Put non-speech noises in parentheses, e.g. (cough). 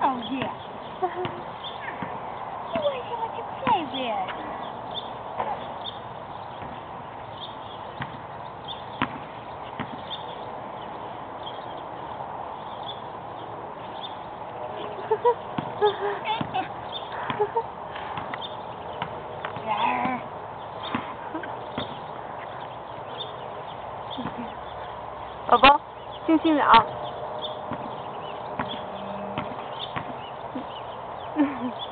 Oh yeah. (laughs) you want someone to play with. yeah. Baba, Mm-hmm. (laughs)